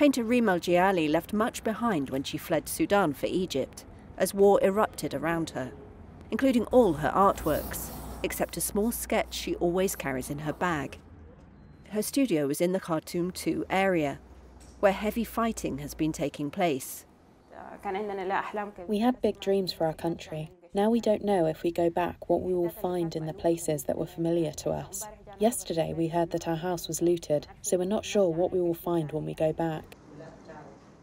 Painter Reem Aljeally left much behind when she fled Sudan for Egypt, as war erupted around her, including all her artworks, except a small sketch she always carries in her bag. Her studio is in the Khartoum 2 area, where heavy fighting has been taking place. We had big dreams for our country. Now we don't know if we go back what we will find in the places that were familiar to us. Yesterday we heard that our house was looted, so we're not sure what we will find when we go back.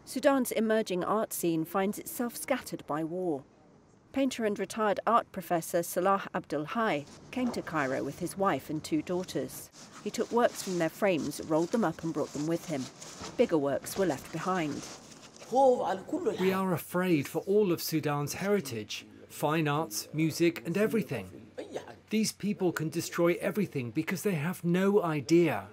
Sudan's emerging art scene finds itself scattered by war. Painter and retired art professor Salah Abdul Hai came to Cairo with his wife and two daughters. He took works from their frames, rolled them up, and brought them with him. Bigger works were left behind. We are afraid for all of Sudan's heritage fine arts, music, and everything. These people can destroy everything because they have no idea.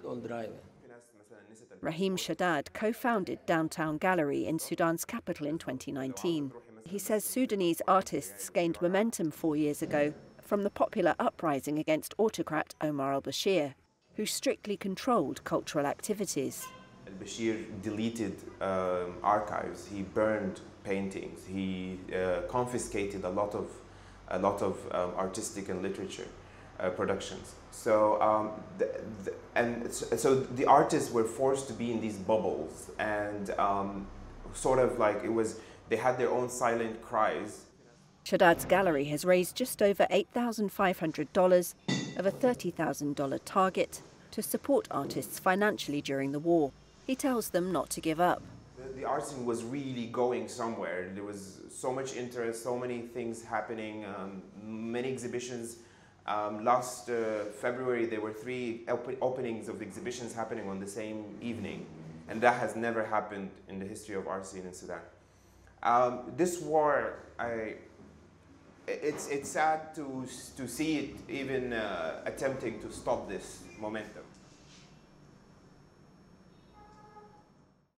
Rahiem Shadad co founded Downtown Gallery in Sudan's capital in 2019. He says Sudanese artists gained momentum four years ago from the popular uprising against autocrat Omar al Bashir, who strictly controlled cultural activities. Al Bashir deleted um, archives. He burned paintings. He uh, confiscated a lot of a lot of um, artistic and literature uh, productions. So um, the, the, and so the artists were forced to be in these bubbles and um, sort of like it was they had their own silent cries. Shadad's gallery has raised just over $8,500 of a $30,000 target to support artists financially during the war. He tells them not to give up. The, art scene was really going somewhere. There was so much interest, so many things happening, um, many exhibitions. Um, last uh, February, there were three op openings of exhibitions happening on the same evening, and that has never happened in the history of art scene in Sudan. Um, this war, I, it's, it's sad to, to see it even uh, attempting to stop this momentum.